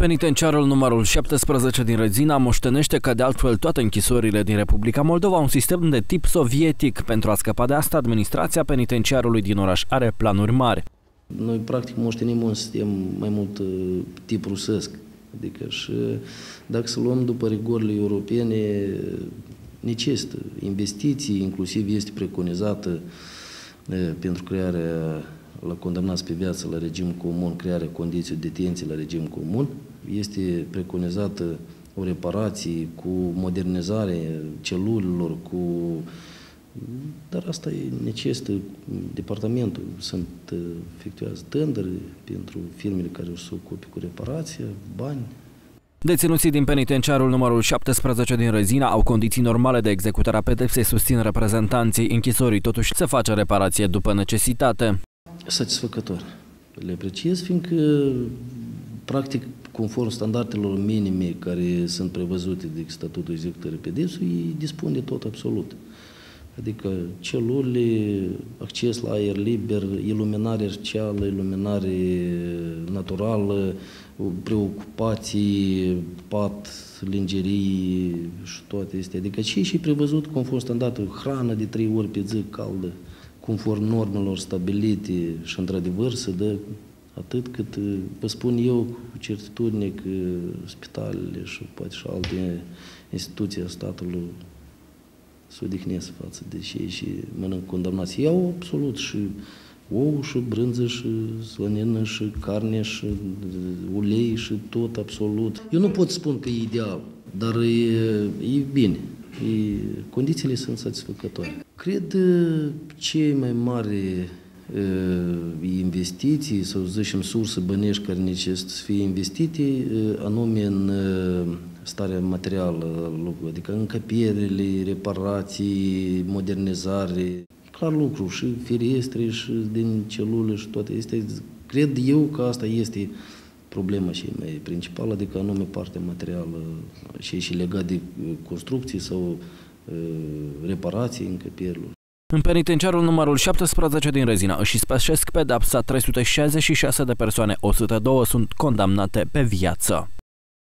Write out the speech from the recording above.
Penitenciarul numărul 17 din Rezina moștenește ca de altfel toate închisorile din Republica Moldova un sistem de tip sovietic. Pentru a scăpa de asta, administrația penitenciarului din oraș are planuri mari. Noi practic moștenim un sistem mai mult uh, tip rusesc. Adică și dacă să luăm după rigorile europene, necesită investiții, inclusiv este preconizată uh, pentru crearea la condamnați pe viață la regim comun, crearea condiții de detenție la regim comun. Este preconizată o reparație cu modernizare celulelor, cu dar asta e necesită departamentul, sunt uh, efectuează tendere pentru firmele care se ocupe cu reparația, bani, Deținuții din penitenciarul numărul 17 din Rezina au condiții normale de executare a pedepsei, susțin reprezentanții închisorii, totuși se face reparație după necesitate satisfăcător. Le apreciez, fiindcă, practic, conform standardelor minime care sunt prevăzute de statutul executării pedepsului, ei dispun de tot absolut. Adică celule, acces la aer liber, iluminare artificială, iluminare naturală, preocupații, pat, lingerii și toate astea. Adică ce și prevăzut conform standardului, hrană de trei ori pe zi caldă, conform normelor stabilite și într-adevăr să dă atât cât vă spun eu cu certitudine că spitalele și poate și alte instituții a statului să odihnesc față de cei și mănânc condamnați. Iau absolut și ou și brânză și slănină și carne și ulei și tot absolut. Eu nu pot spun că e ideal, dar e, e bine. E, condițiile sunt satisfăcătoare. Cred cei mai mari investiții sau, să zicem, surse bănești care necesită să fie investite, anume în starea materială, adică încăpierile, reparații, modernizare. Clar lucru, și ferestre, și din celule, și toate este. Cred eu că asta este problema și mai principală, adică anume partea materială și și legat de construcții sau reparații încăpierilor. În penitenciarul numărul 17 din Rezina își spășesc pedapsa 366 de persoane, 102 sunt condamnate pe viață.